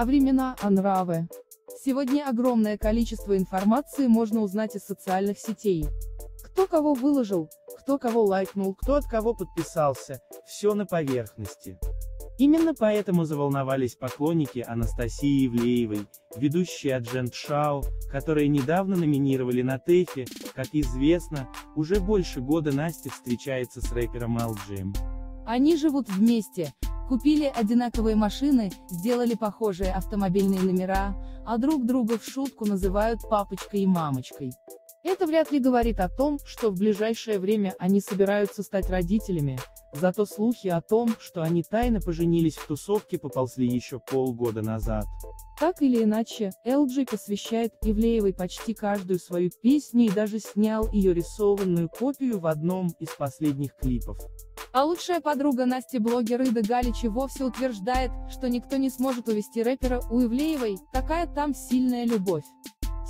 А времена, а нравы. Сегодня огромное количество информации можно узнать из социальных сетей. Кто кого выложил, кто кого лайкнул, кто от кого подписался, все на поверхности. Именно поэтому заволновались поклонники Анастасии Ивлеевой, ведущей Аджент Шау, которые недавно номинировали на ТЭФе, как известно, уже больше года Настя встречается с рэпером LGM. Они живут вместе, купили одинаковые машины, сделали похожие автомобильные номера, а друг друга в шутку называют папочкой и мамочкой. Это вряд ли говорит о том, что в ближайшее время они собираются стать родителями, зато слухи о том, что они тайно поженились в тусовке поползли еще полгода назад. Так или иначе, LG посвящает Ивлеевой почти каждую свою песню и даже снял ее рисованную копию в одном из последних клипов. А лучшая подруга Насти блогер Ида Галичи вовсе утверждает, что никто не сможет увести рэпера у Ивлеевой, такая там сильная любовь.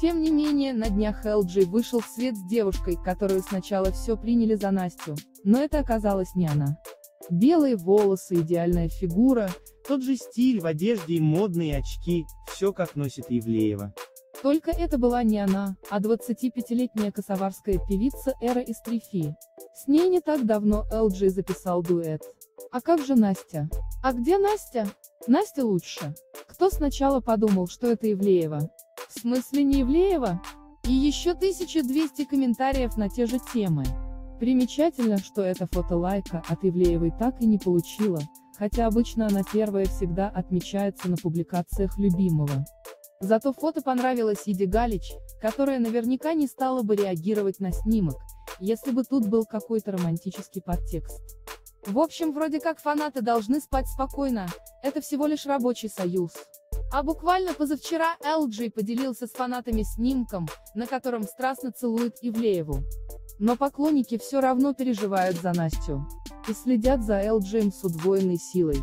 Тем не менее, на днях LG вышел в свет с девушкой, которую сначала все приняли за Настю, но это оказалась не она. Белые волосы, идеальная фигура, тот же стиль в одежде и модные очки, все как носит Ивлеева. Только это была не она, а 25-летняя косоварская певица Эра из Трифи. С ней не так давно LG записал дуэт. А как же Настя? А где Настя? Настя лучше. Кто сначала подумал, что это Ивлеева? В смысле не Ивлеева? И еще 1200 комментариев на те же темы. Примечательно, что эта фотолайка от Ивлеевой так и не получила, хотя обычно она первая всегда отмечается на публикациях любимого. Зато фото понравилось Иде Галич, которая наверняка не стала бы реагировать на снимок, если бы тут был какой-то романтический подтекст. В общем, вроде как фанаты должны спать спокойно, это всего лишь рабочий союз. А буквально позавчера LG поделился с фанатами снимком, на котором страстно целует Ивлееву. Но поклонники все равно переживают за Настю. И следят за LG с удвоенной силой.